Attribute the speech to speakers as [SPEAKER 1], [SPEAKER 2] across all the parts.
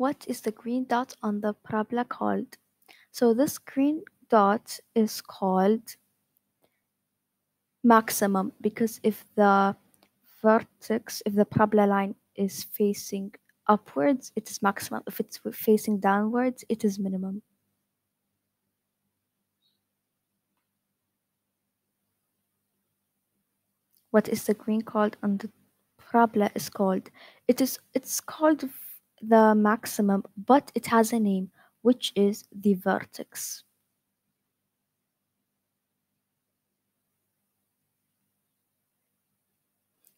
[SPEAKER 1] What is the green dot on the parabola called? So this green dot is called maximum because if the vertex, if the parabola line is facing upwards, it is maximum. If it's facing downwards, it is minimum. What is the green called on the parabola is called? It is it's called the maximum, but it has a name, which is the vertex.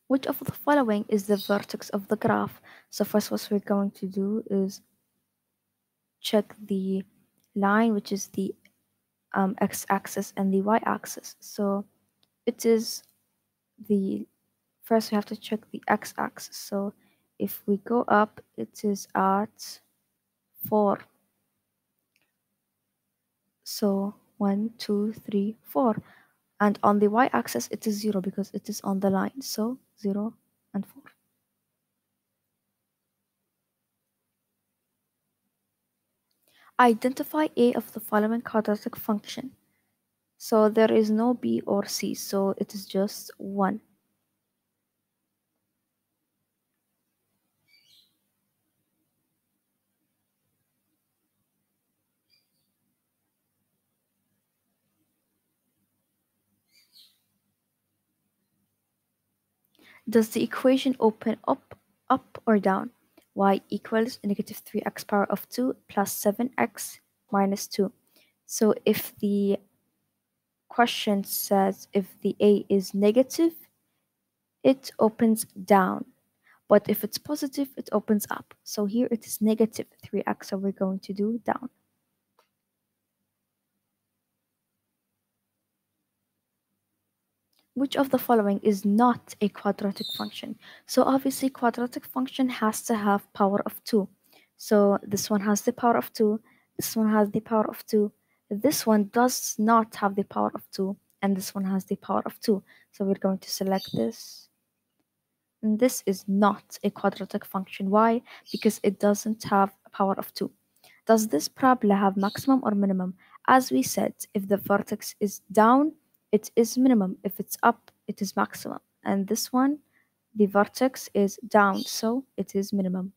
[SPEAKER 1] Which of the following is the vertex of the graph? So first what we're going to do is check the line, which is the um, x-axis and the y-axis. So it is the, first we have to check the x-axis. So if we go up, it is at 4. So one, two, three, four. And on the y-axis it is 0 because it is on the line. So 0 and 4 identify a of the following quadratic function. So there is no b or c. So it is just 1 Does the equation open up, up or down? y equals negative 3x power of 2 plus 7x minus 2. So if the question says if the a is negative, it opens down. But if it's positive, it opens up. So here it is negative 3x, so we're going to do down. Which of the following is not a quadratic function? So obviously quadratic function has to have power of 2. So this one has the power of 2, this one has the power of 2, this one does not have the power of 2, and this one has the power of 2. So we're going to select this. And this is not a quadratic function. Why? Because it doesn't have a power of 2. Does this parabola have maximum or minimum? As we said, if the vertex is down, it is minimum. If it's up, it is maximum. And this one, the vertex is down, so it is minimum.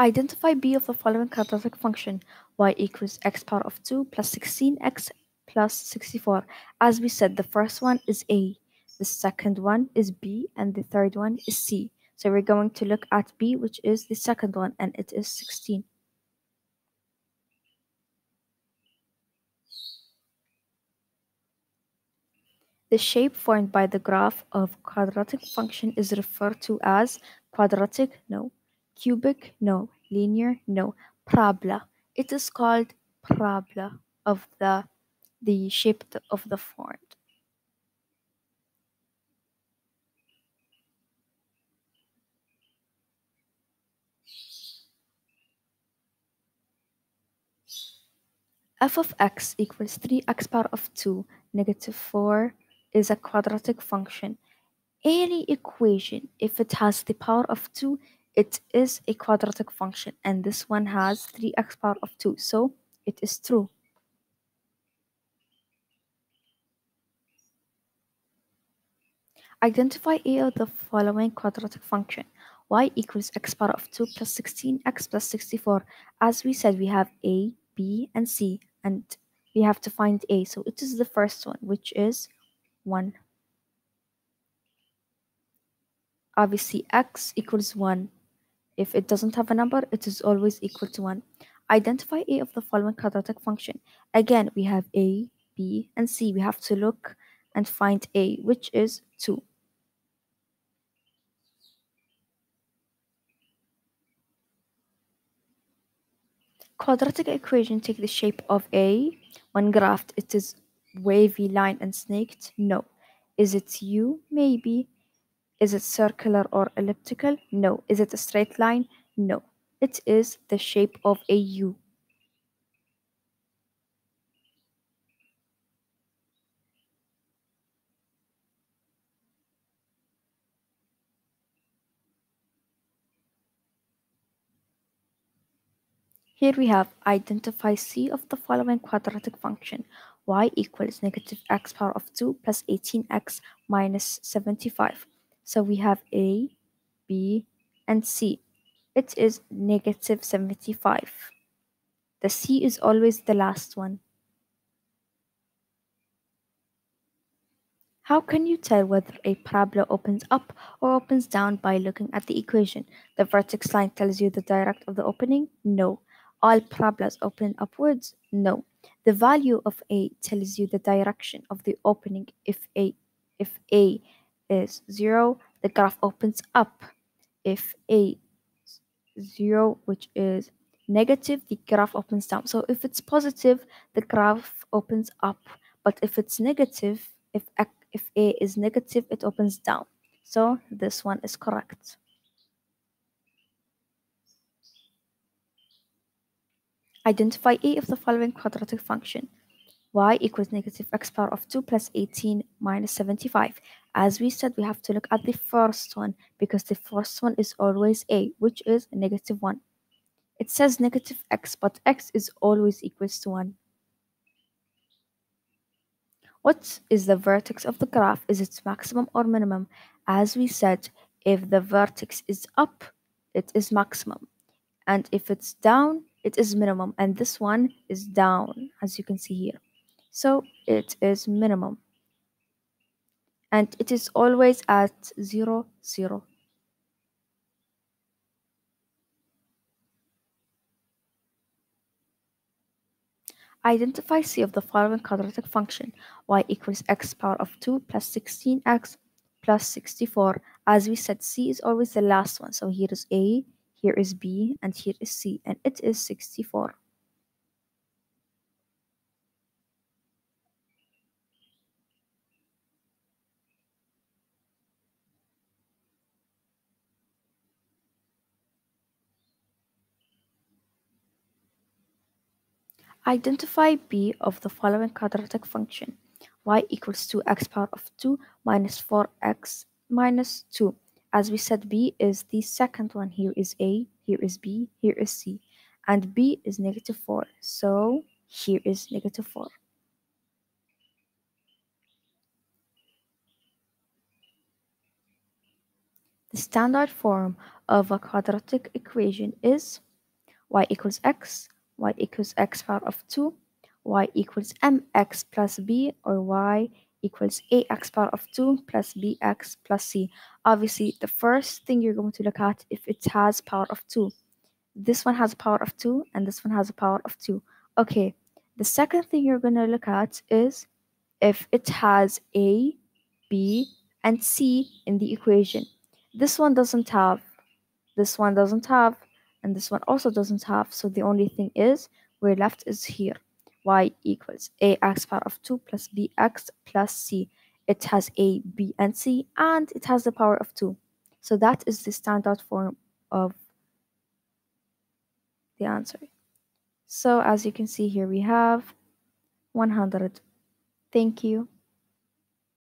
[SPEAKER 1] Identify b of the following quadratic function. y equals x power of 2 plus 16x plus 64. As we said, the first one is a, the second one is b, and the third one is c. So we're going to look at b, which is the second one, and it is 16. The shape formed by the graph of quadratic function is referred to as quadratic, no, cubic, no, linear, no, parabola. It is called parabola of the, the shape of the form. f of x equals 3x power of 2 negative 4 is a quadratic function. Any equation, if it has the power of 2, it is a quadratic function. And this one has 3x power of 2, so it is true. Identify a of the following quadratic function. y equals x power of 2 plus 16x plus 64. As we said, we have a, b, and c, and we have to find a. So it is the first one, which is 1. Obviously, x equals 1. If it doesn't have a number, it is always equal to 1. Identify a of the following quadratic function. Again, we have a, b, and c. We have to look and find a, which is 2. Quadratic equation take the shape of a. When graphed, it is wavy line and snaked? No. Is it U? Maybe. Is it circular or elliptical? No. Is it a straight line? No. It is the shape of a U. Here we have identify C of the following quadratic function y equals negative x power of 2 plus 18x minus 75. So we have a, b, and c. It is negative 75. The c is always the last one. How can you tell whether a parabola opens up or opens down by looking at the equation? The vertex line tells you the direct of the opening? No. All parabolas open upwards? No. The value of A tells you the direction of the opening. If A, if A is 0, the graph opens up. If A is 0, which is negative, the graph opens down. So if it's positive, the graph opens up. But if it's negative, if if A is negative, it opens down. So this one is correct. Identify A of the following quadratic function. y equals negative x power of 2 plus 18 minus 75. As we said, we have to look at the first one because the first one is always A, which is negative 1. It says negative x, but x is always equals to 1. What is the vertex of the graph? Is it maximum or minimum? As we said, if the vertex is up, it is maximum. And if it's down, it is minimum. And this one is down, as you can see here. So it is minimum. And it is always at 0, 0. Identify C of the following quadratic function y equals x power of 2 plus 16x plus 64. As we said, C is always the last one. So here is A, here is B, and here is C, and it is 64. Identify b of the following quadratic function y equals to x power of 2 minus 4x minus 2. As we said, b is the second one. Here is a, here is b, here is c. And b is negative 4. So here is negative 4. The standard form of a quadratic equation is y equals x y equals x power of 2, y equals mx plus b, or y equals ax power of 2 plus bx plus c. Obviously, the first thing you're going to look at if it has power of 2. This one has a power of 2 and this one has a power of 2. Okay, the second thing you're going to look at is if it has a, b, and c in the equation. This one doesn't have, this one doesn't have, and this one also doesn't have so the only thing is we're left is here y equals ax power of 2 plus bx plus c. It has a b and c and it has the power of 2 so that is the standard form of the answer. So as you can see here we have 100 thank you